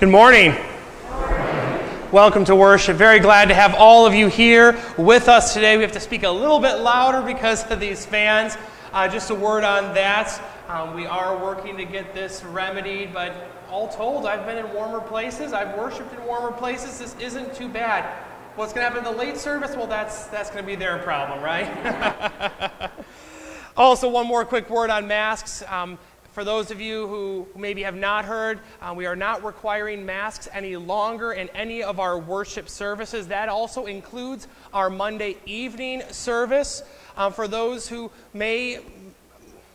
Good morning. Welcome to worship. Very glad to have all of you here with us today. We have to speak a little bit louder because of these fans. Uh, just a word on that. Um, we are working to get this remedied, but all told, I've been in warmer places. I've worshiped in warmer places. This isn't too bad. What's going to happen in the late service? Well, that's, that's going to be their problem, right? also, one more quick word on masks. Um, for those of you who maybe have not heard, uh, we are not requiring masks any longer in any of our worship services. That also includes our Monday evening service. Um, for those who may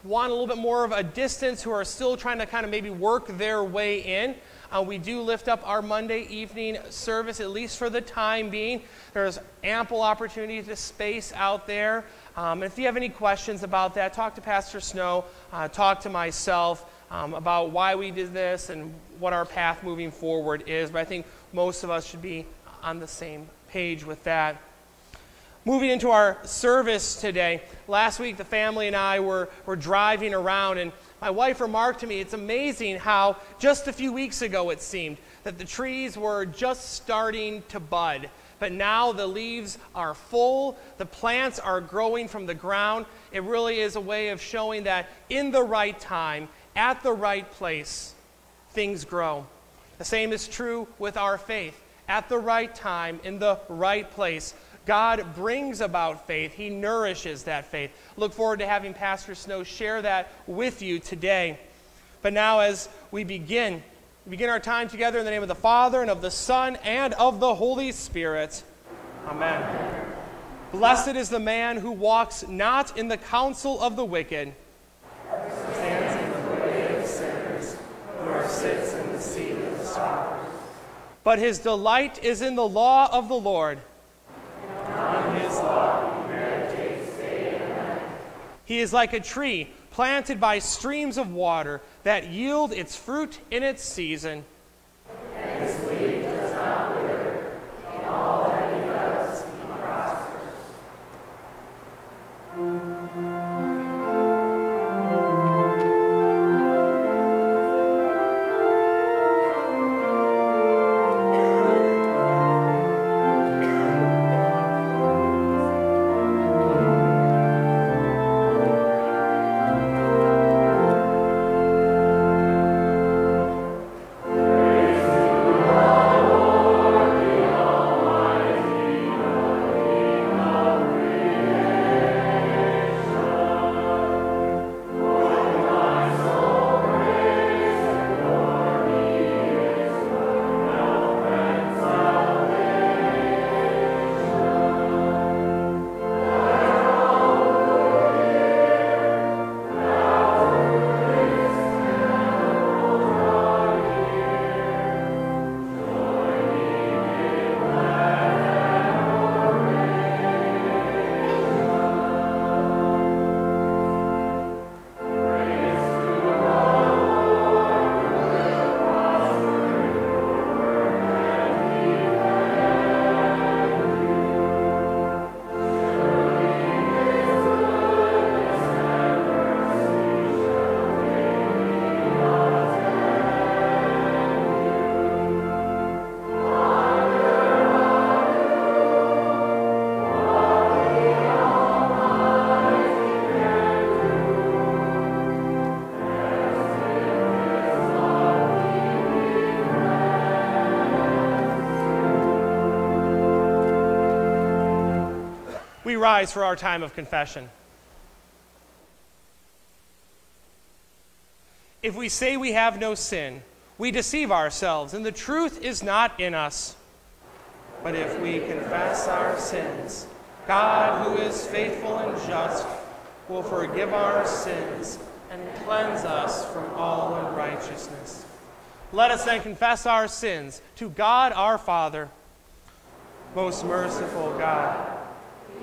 want a little bit more of a distance, who are still trying to kind of maybe work their way in, uh, we do lift up our Monday evening service, at least for the time being. There's ample opportunity to space out there. Um, if you have any questions about that, talk to Pastor Snow, uh, talk to myself um, about why we did this and what our path moving forward is. But I think most of us should be on the same page with that. Moving into our service today, last week the family and I were, were driving around, and my wife remarked to me, It's amazing how just a few weeks ago it seemed that the trees were just starting to bud but now the leaves are full, the plants are growing from the ground. It really is a way of showing that in the right time, at the right place, things grow. The same is true with our faith. At the right time, in the right place, God brings about faith. He nourishes that faith. Look forward to having Pastor Snow share that with you today. But now, as we begin, we begin our time together in the name of the Father, and of the Son, and of the Holy Spirit. Amen. Blessed is the man who walks not in the counsel of the wicked. But his delight is in the law of the Lord. On his law he meditates day and night. He is like a tree planted by streams of water that yield its fruit in its season. Rise for our time of confession. If we say we have no sin, we deceive ourselves, and the truth is not in us. But if we confess our sins, God, who is faithful and just, will forgive our sins and cleanse us from all unrighteousness. Let us then confess our sins to God our Father. Most merciful God,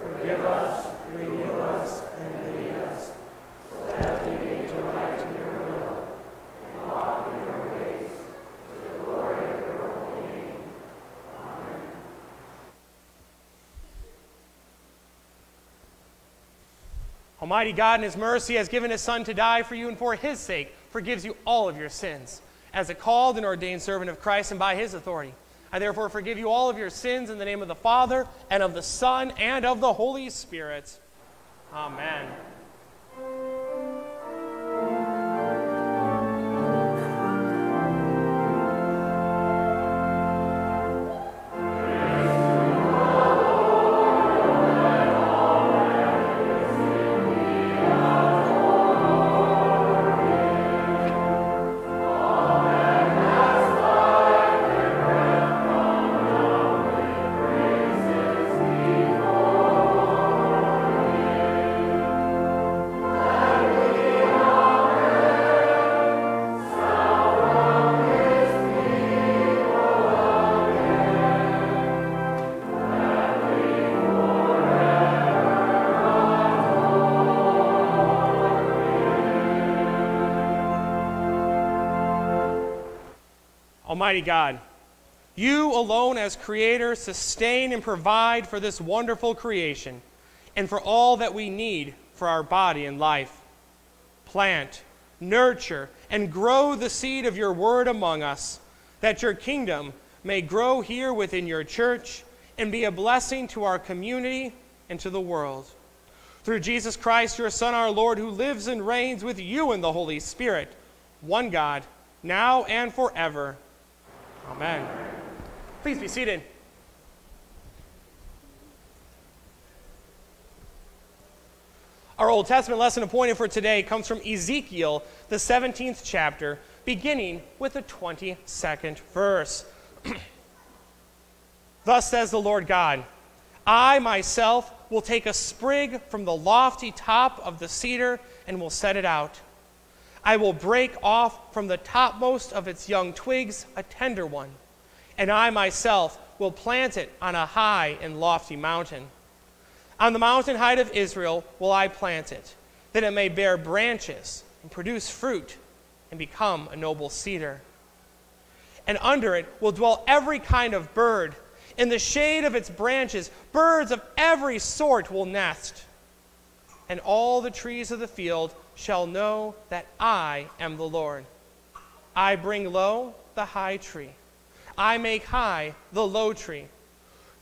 Forgive us, renew us, and us, and to the glory of your name. Amen. Almighty God in his mercy has given his Son to die for you, and for his sake forgives you all of your sins. As a called and ordained servant of Christ and by his authority, I therefore forgive you all of your sins in the name of the Father, and of the Son, and of the Holy Spirit. Amen. Almighty God, you alone as creator sustain and provide for this wonderful creation and for all that we need for our body and life. Plant, nurture, and grow the seed of your word among us, that your kingdom may grow here within your church and be a blessing to our community and to the world. Through Jesus Christ, your Son, our Lord, who lives and reigns with you in the Holy Spirit, one God, now and forever. Amen. Please be seated. Our Old Testament lesson appointed for today comes from Ezekiel, the 17th chapter, beginning with the 22nd verse. Thus says the Lord God I myself will take a sprig from the lofty top of the cedar and will set it out. I will break off from the topmost of its young twigs a tender one, and I myself will plant it on a high and lofty mountain. On the mountain height of Israel will I plant it, that it may bear branches and produce fruit and become a noble cedar. And under it will dwell every kind of bird. In the shade of its branches, birds of every sort will nest. And all the trees of the field shall know that I am the Lord. I bring low the high tree, I make high the low tree.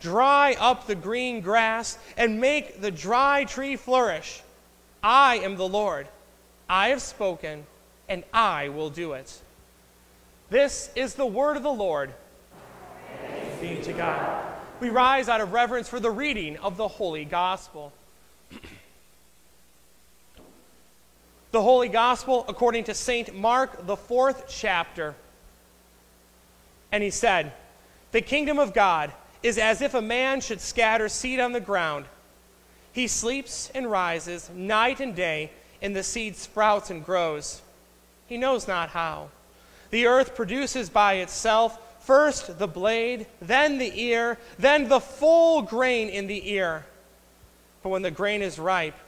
Dry up the green grass and make the dry tree flourish. I am the Lord. I have spoken, and I will do it. This is the word of the Lord. Thanks be to God. We rise out of reverence for the reading of the Holy Gospel. the Holy Gospel according to St. Mark, the fourth chapter. And he said, The kingdom of God is as if a man should scatter seed on the ground. He sleeps and rises night and day, and the seed sprouts and grows. He knows not how. The earth produces by itself first the blade, then the ear, then the full grain in the ear. But when the grain is ripe,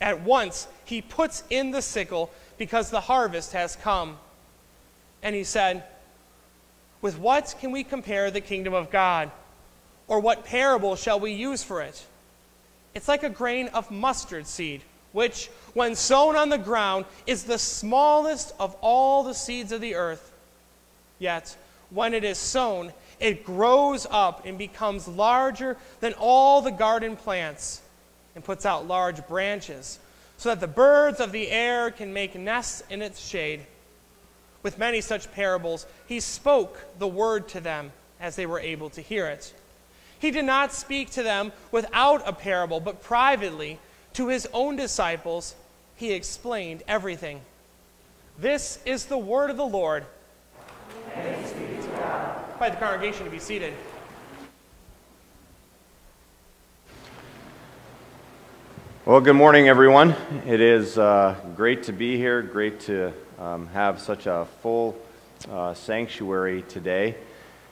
at once he puts in the sickle because the harvest has come. And he said, With what can we compare the kingdom of God? Or what parable shall we use for it? It's like a grain of mustard seed, which, when sown on the ground, is the smallest of all the seeds of the earth. Yet, when it is sown, it grows up and becomes larger than all the garden plants and puts out large branches, so that the birds of the air can make nests in its shade. With many such parables, he spoke the word to them as they were able to hear it. He did not speak to them without a parable, but privately to his own disciples, he explained everything. This is the word of the Lord. By the congregation to be seated. Well, good morning, everyone. It is uh, great to be here, great to um, have such a full uh, sanctuary today.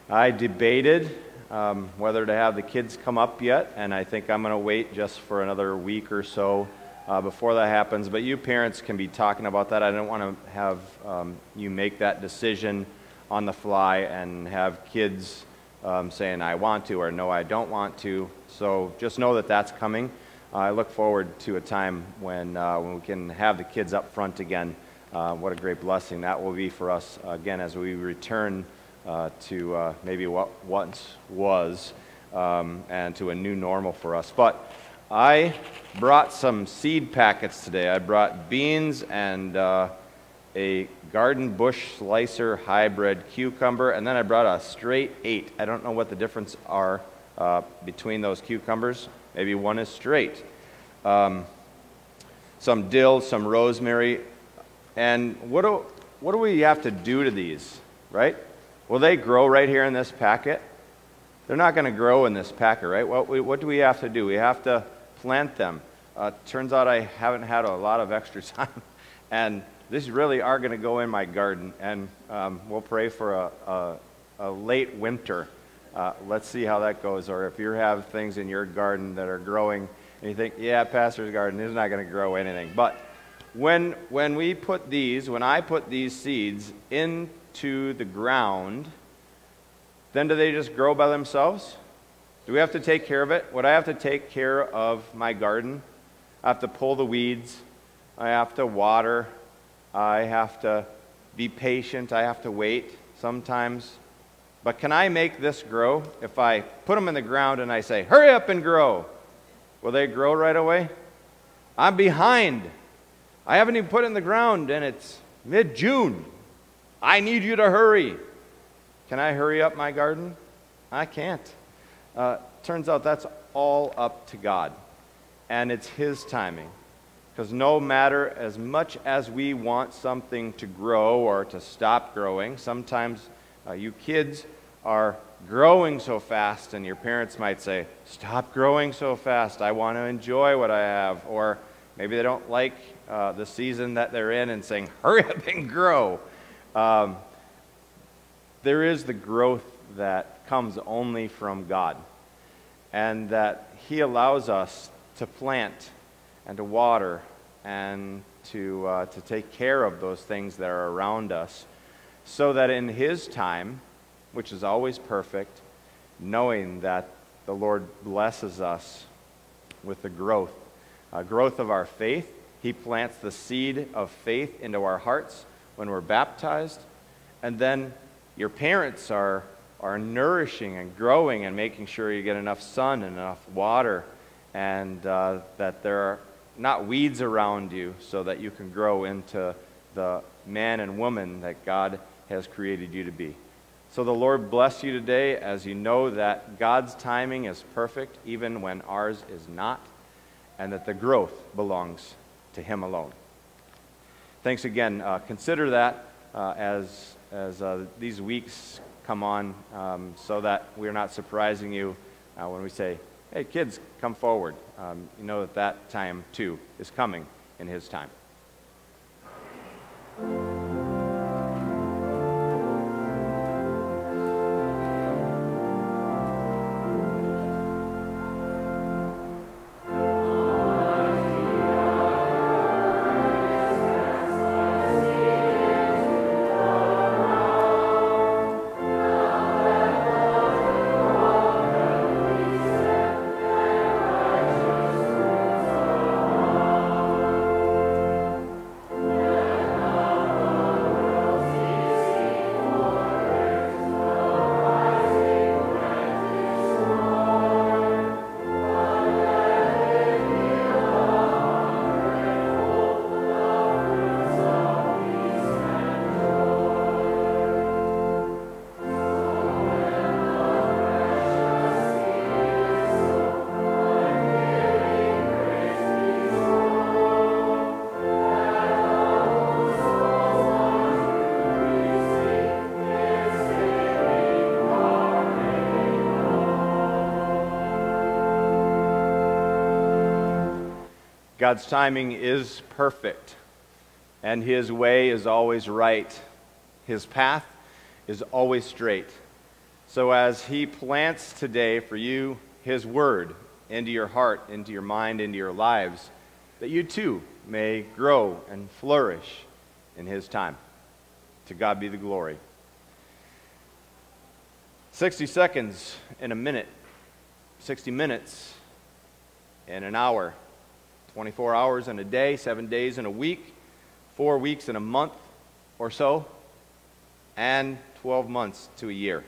I debated um, whether to have the kids come up yet, and I think I'm going to wait just for another week or so uh, before that happens. But you parents can be talking about that. I don't want to have um, you make that decision on the fly and have kids um, saying, I want to, or no, I don't want to. So just know that that's coming. I look forward to a time when, uh, when we can have the kids up front again. Uh, what a great blessing that will be for us again as we return uh, to maybe what once was um, and to a new normal for us. But I brought some seed packets today. I brought beans and uh, a garden bush slicer hybrid cucumber, and then I brought a straight eight. I don't know what the difference are uh, between those cucumbers. Maybe one is straight. Um, some dill, some rosemary, and what do, what do we have to do to these, right? Will they grow right here in this packet? They're not going to grow in this packet, right? What, we, what do we have to do? We have to plant them. Uh, turns out I haven't had a lot of extra time, and these really are going to go in my garden, and um, we'll pray for a, a, a late winter. Uh, let's see how that goes. Or if you have things in your garden that are growing, and you think, yeah, pastor's garden is not going to grow anything. But when, when we put these, when I put these seeds into the ground, then do they just grow by themselves? Do we have to take care of it? Would I have to take care of my garden? I have to pull the weeds. I have to water. I have to be patient. I have to wait sometimes. But can I make this grow? If I put them in the ground and I say, hurry up and grow, will they grow right away? I'm behind. I haven't even put it in the ground and it's mid June. I need you to hurry. Can I hurry up my garden? I can't. Uh, turns out that's all up to God, and it's His timing. Because no matter as much as we want something to grow or to stop growing, sometimes uh, you kids are growing so fast, and your parents might say, Stop growing so fast. I want to enjoy what I have. Or maybe they don't like uh, the season that they're in and saying, Hurry up and grow. Um, there is the growth that comes only from God, and that He allows us to plant and to water and to, uh, to take care of those things that are around us so that in His time, which is always perfect, knowing that the Lord blesses us with the growth, uh, growth of our faith. He plants the seed of faith into our hearts when we're baptized. And then your parents are, are nourishing and growing and making sure you get enough sun and enough water and uh, that there are not weeds around you so that you can grow into the man and woman that God has created you to be. So the Lord bless you today as you know that God's timing is perfect even when ours is not, and that the growth belongs to Him alone. Thanks again. Uh, consider that uh, as, as uh, these weeks come on um, so that we're not surprising you uh, when we say, hey, kids, come forward. Um, you know that that time, too, is coming in His time. God's timing is perfect, and His way is always right. His path is always straight. So, as He plants today for you His Word into your heart, into your mind, into your lives, that you too may grow and flourish in His time. To God be the glory. 60 seconds in a minute, 60 minutes in an hour, 24 hours in a day, seven days in a week, four weeks in a month or so, and 12 months to a year.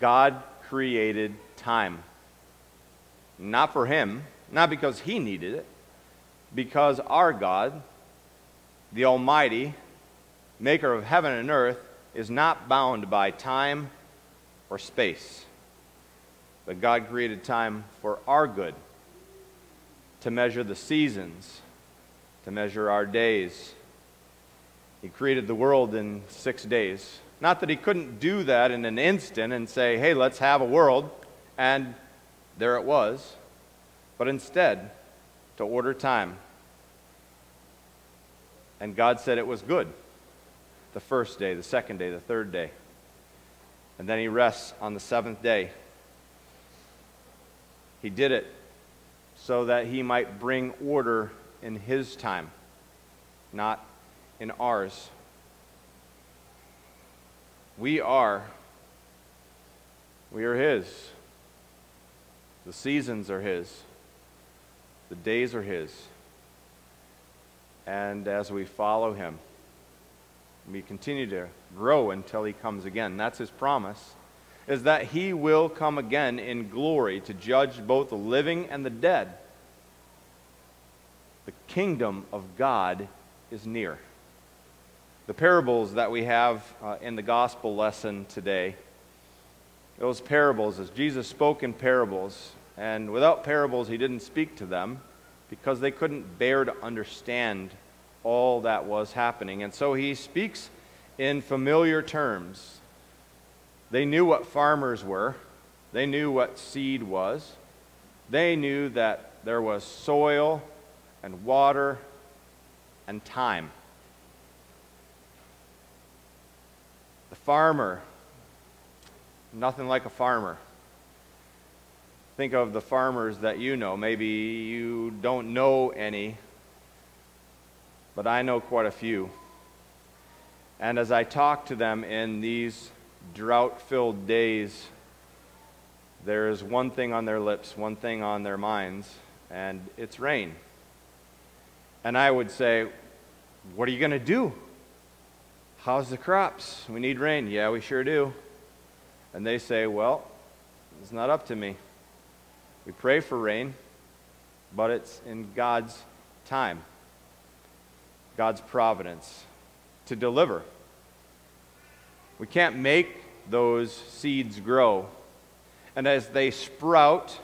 God created time. Not for him, not because he needed it, because our God, the Almighty, maker of heaven and earth, is not bound by time or space. But God created time for our good, to measure the seasons, to measure our days. He created the world in six days. Not that he couldn't do that in an instant and say, hey, let's have a world, and there it was, but instead, to order time. And God said it was good the first day, the second day, the third day. And then he rests on the seventh day. He did it so that he might bring order in his time, not in ours. We are. We are his. The seasons are his. The days are his. And as we follow him, we continue to grow until he comes again. That's his promise, is that he will come again in glory to judge both the living and the dead. The kingdom of God is near. The parables that we have uh, in the gospel lesson today, those parables, as Jesus spoke in parables, and without parables, he didn't speak to them because they couldn't bear to understand all that was happening. And so he speaks in familiar terms. They knew what farmers were, they knew what seed was, they knew that there was soil and water and time. The farmer, nothing like a farmer. Think of the farmers that you know. Maybe you don't know any but I know quite a few. And as I talk to them in these drought filled days, there is one thing on their lips, one thing on their minds, and it's rain. And I would say, What are you going to do? How's the crops? We need rain. Yeah, we sure do. And they say, Well, it's not up to me. We pray for rain, but it's in God's time. God's providence to deliver. We can't make those seeds grow. And as they sprout,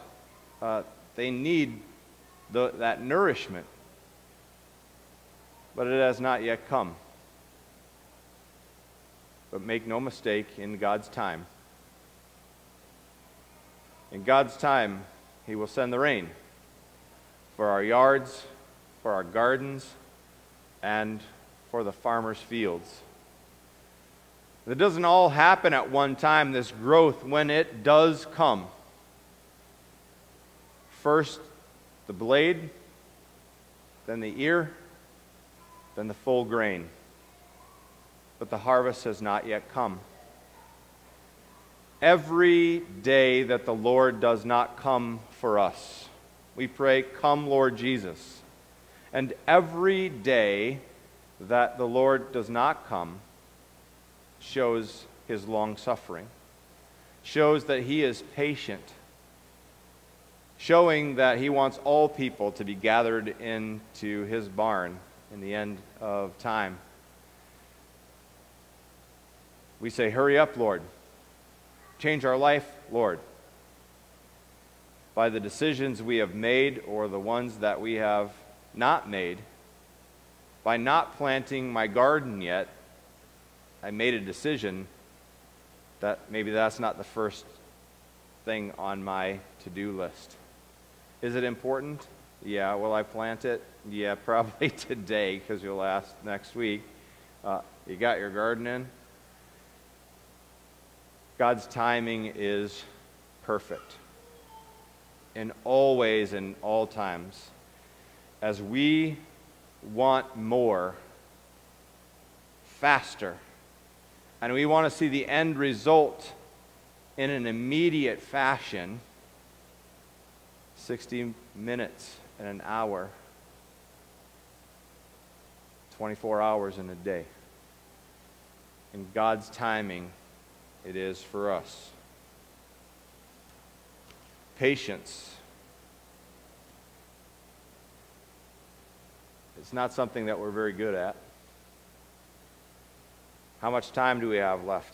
uh, they need the, that nourishment. But it has not yet come. But make no mistake, in God's time, in God's time, He will send the rain for our yards, for our gardens, and for the farmer's fields. It doesn't all happen at one time, this growth, when it does come. First, the blade, then the ear, then the full grain. But the harvest has not yet come. Every day that the Lord does not come for us, we pray, Come, Lord Jesus. And every day that the Lord does not come shows his long suffering, shows that he is patient, showing that he wants all people to be gathered into his barn in the end of time. We say, Hurry up, Lord. Change our life, Lord. By the decisions we have made or the ones that we have not made. By not planting my garden yet, I made a decision that maybe that's not the first thing on my to do list. Is it important? Yeah. Will I plant it? Yeah, probably today because you'll ask next week. Uh, you got your garden in? God's timing is perfect in all ways and all times. As we want more, faster, and we want to see the end result in an immediate fashion 60 minutes in an hour, 24 hours in a day. In God's timing, it is for us. Patience. It's not something that we're very good at. How much time do we have left?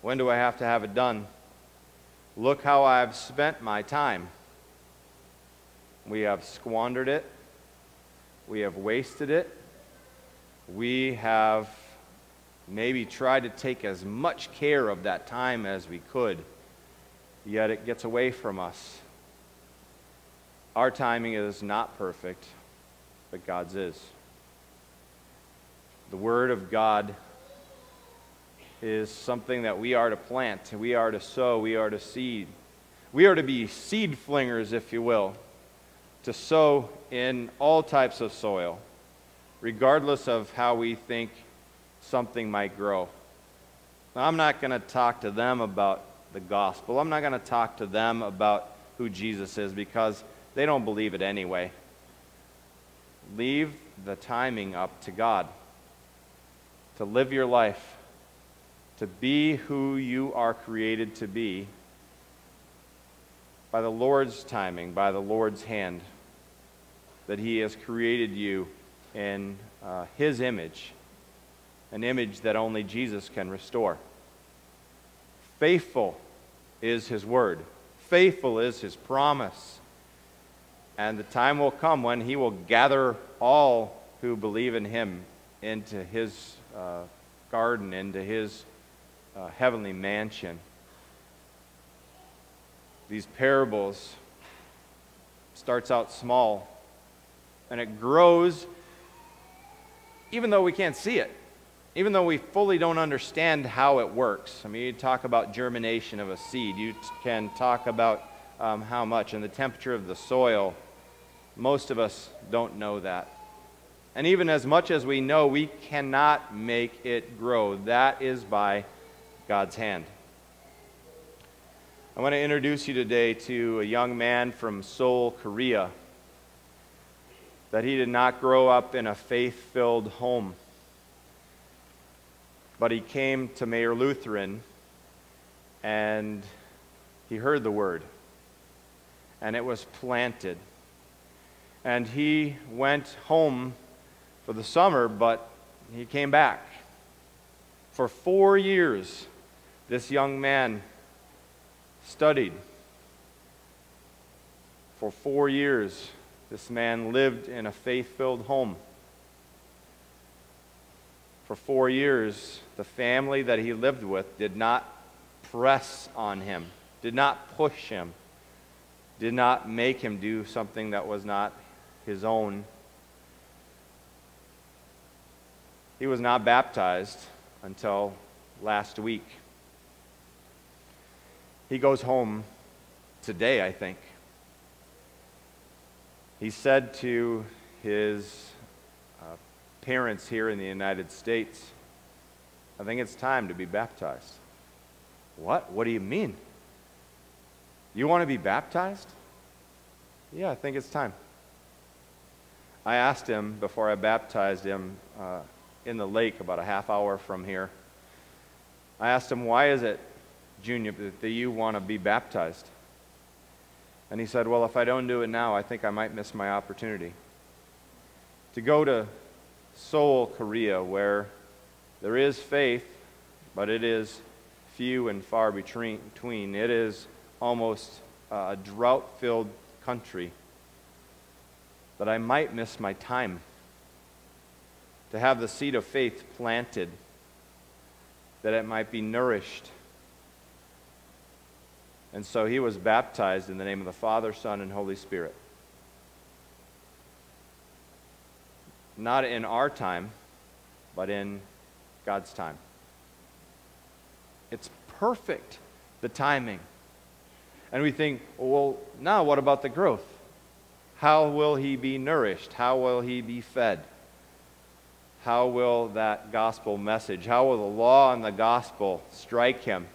When do I have to have it done? Look how I've spent my time. We have squandered it. We have wasted it. We have maybe tried to take as much care of that time as we could, yet it gets away from us. Our timing is not perfect, but God's is. The Word of God is something that we are to plant, we are to sow, we are to seed. We are to be seed flingers, if you will, to sow in all types of soil, regardless of how we think something might grow. Now, I'm not going to talk to them about the gospel. I'm not going to talk to them about who Jesus is because they don't believe it anyway. Leave the timing up to God to live your life to be who you are created to be by the Lord's timing, by the Lord's hand, that He has created you in uh, His image, an image that only Jesus can restore. Faithful is His word, faithful is His promise. And the time will come when He will gather all who believe in Him into His uh, garden, into His uh, heavenly mansion. These parables starts out small and it grows even though we can't see it even though we fully don't understand how it works. I mean you talk about germination of a seed you can talk about um, how much and the temperature of the soil. Most of us don't know that. And even as much as we know we cannot make it grow. That is by God's hand. I want to introduce you today to a young man from Seoul, Korea, that he did not grow up in a faith filled home, but he came to Mayer Lutheran and he heard the word, and it was planted. And he went home for the summer, but he came back. For four years, this young man studied for four years. This man lived in a faith filled home. For four years, the family that he lived with did not press on him, did not push him, did not make him do something that was not his own. He was not baptized until last week. He goes home today, I think. He said to his uh, parents here in the United States, I think it's time to be baptized. What? What do you mean? You want to be baptized? Yeah, I think it's time. I asked him before I baptized him uh, in the lake about a half hour from here. I asked him, Why is it Junior, that you want to be baptized? And he said, Well, if I don't do it now, I think I might miss my opportunity. To go to Seoul, Korea, where there is faith, but it is few and far between. It is almost a drought filled country. That I might miss my time. To have the seed of faith planted, that it might be nourished and so he was baptized in the name of the Father, Son, and Holy Spirit. Not in our time, but in God's time. It's perfect the timing. And we think, well, now what about the growth? How will he be nourished? How will he be fed? How will that gospel message, how will the law and the gospel strike him?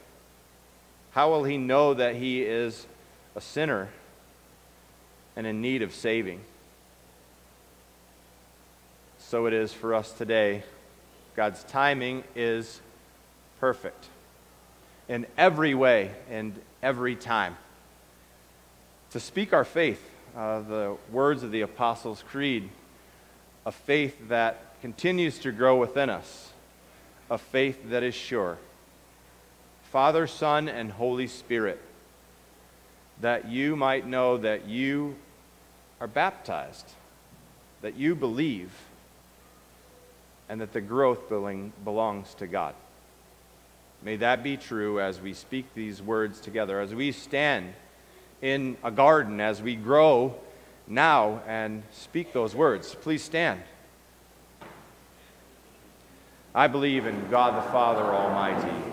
How will he know that he is a sinner and in need of saving? So it is for us today. God's timing is perfect in every way and every time. To speak our faith, uh, the words of the Apostles' Creed, a faith that continues to grow within us, a faith that is sure. Father, Son, and Holy Spirit, that you might know that you are baptized, that you believe, and that the growth belongs to God. May that be true as we speak these words together, as we stand in a garden, as we grow now and speak those words. Please stand. I believe in God the Father Almighty,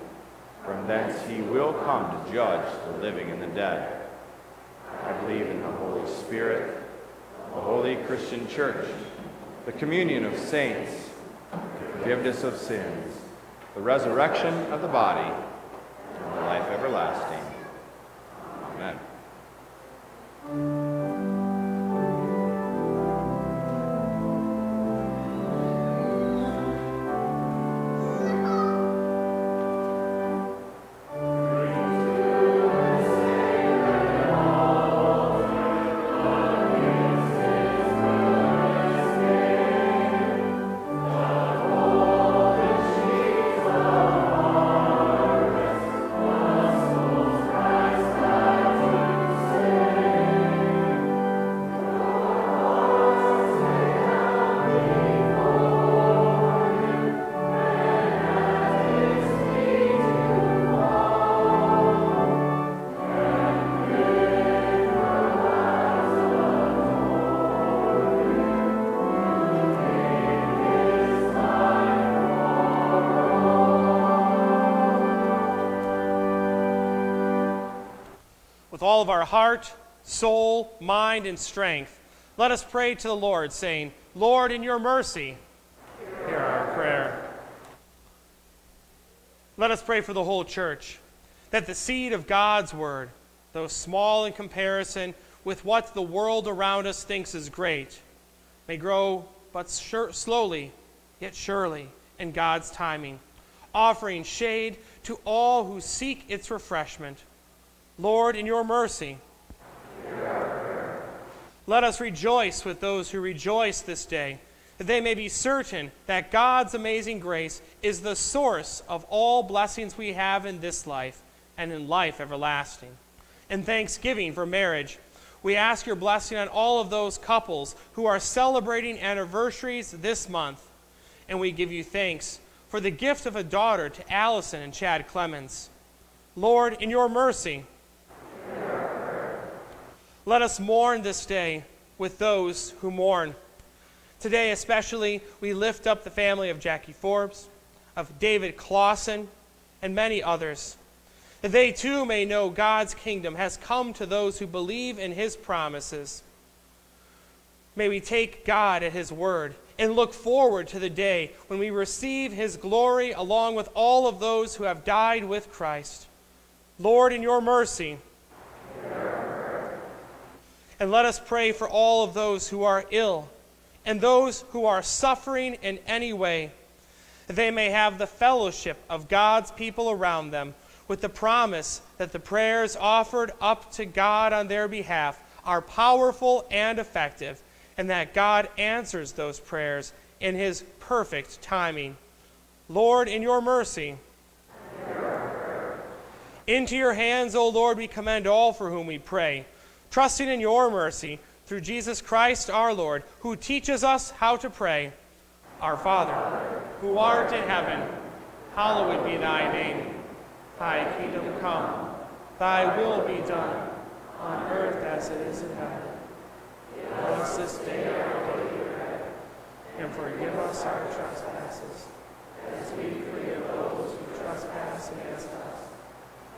From thence he will come to judge the living and the dead. I believe in the Holy Spirit, the holy Christian church, the communion of saints, the forgiveness of sins, the resurrection of the body, and the life everlasting. Amen. With all of our heart, soul, mind, and strength, let us pray to the Lord, saying, Lord, in your mercy, hear our prayer. Let us pray for the whole church, that the seed of God's word, though small in comparison with what the world around us thinks is great, may grow but sure, slowly, yet surely, in God's timing, offering shade to all who seek its refreshment Lord, in your mercy, let us rejoice with those who rejoice this day, that they may be certain that God's amazing grace is the source of all blessings we have in this life and in life everlasting. In thanksgiving for marriage, we ask your blessing on all of those couples who are celebrating anniversaries this month. And we give you thanks for the gift of a daughter to Allison and Chad Clemens. Lord, in your mercy, let us mourn this day with those who mourn. Today, especially, we lift up the family of Jackie Forbes, of David Clausen, and many others. That they too may know God's kingdom has come to those who believe in his promises. May we take God at his word and look forward to the day when we receive his glory along with all of those who have died with Christ. Lord, in your mercy, and let us pray for all of those who are ill and those who are suffering in any way, they may have the fellowship of God's people around them, with the promise that the prayers offered up to God on their behalf are powerful and effective, and that God answers those prayers in His perfect timing. Lord, in your mercy, Into your hands, O Lord, we commend all for whom we pray, trusting in your mercy through Jesus Christ our Lord, who teaches us how to pray. Our Father, who art in heaven, hallowed be thy name. Thy kingdom come, thy will be done, on earth as it is in heaven. Give us this day our daily bread, and forgive us our trespasses, as we forgive those who trespass against us.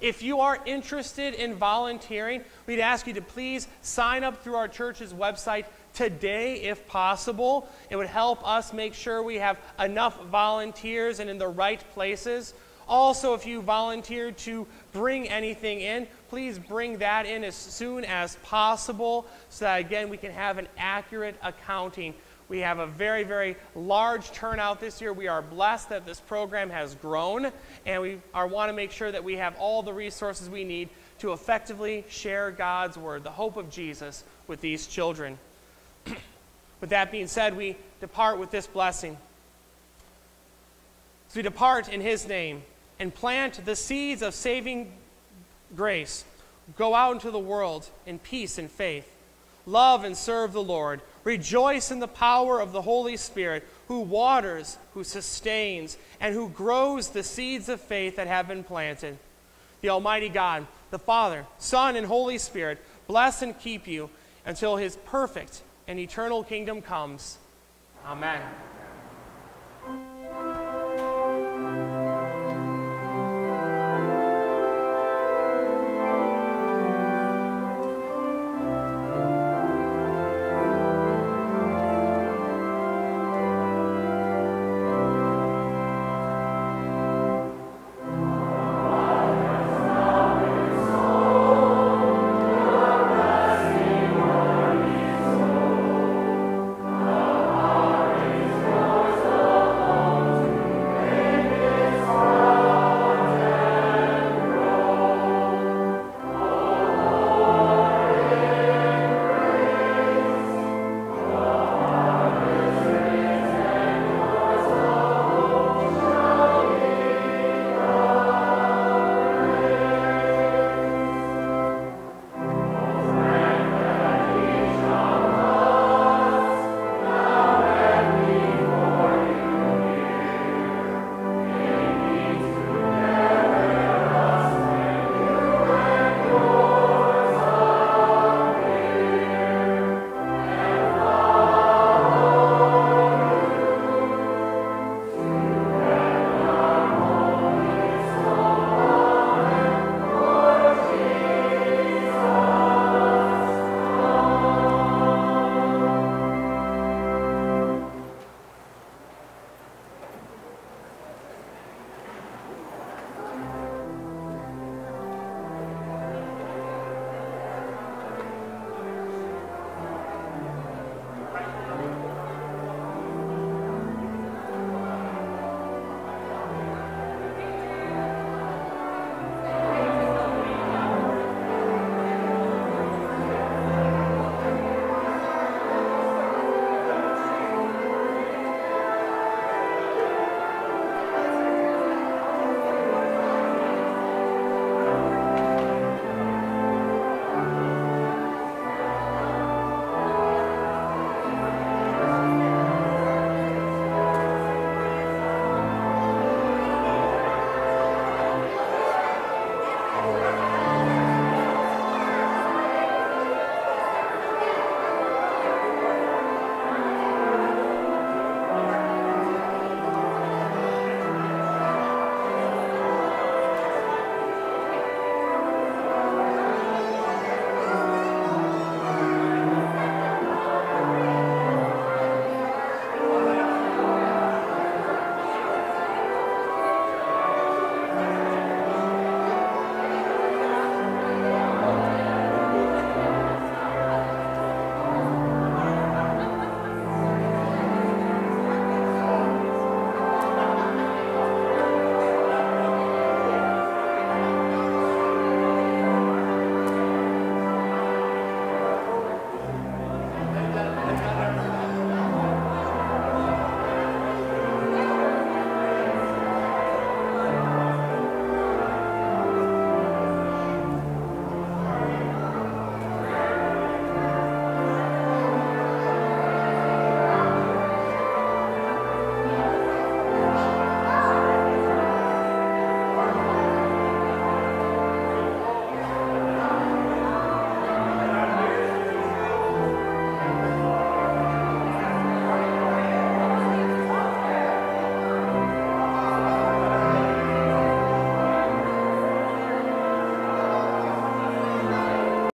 If you are interested in volunteering, we'd ask you to please sign up through our church's website today if possible. It would help us make sure we have enough volunteers and in the right places. Also, if you volunteered to bring anything in, please bring that in as soon as possible so that, again, we can have an accurate accounting we have a very, very large turnout this year. We are blessed that this program has grown, and we are, want to make sure that we have all the resources we need to effectively share God's word, the hope of Jesus, with these children. with that being said, we depart with this blessing. So we depart in His name and plant the seeds of saving grace. Go out into the world in peace and faith. Love and serve the Lord Rejoice in the power of the Holy Spirit, who waters, who sustains, and who grows the seeds of faith that have been planted. The Almighty God, the Father, Son, and Holy Spirit, bless and keep you until his perfect and eternal kingdom comes. Amen.